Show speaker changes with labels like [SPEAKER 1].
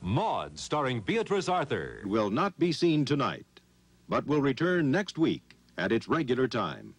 [SPEAKER 1] Maud, starring Beatrice Arthur.
[SPEAKER 2] will not be seen tonight, but will return next week at its regular time.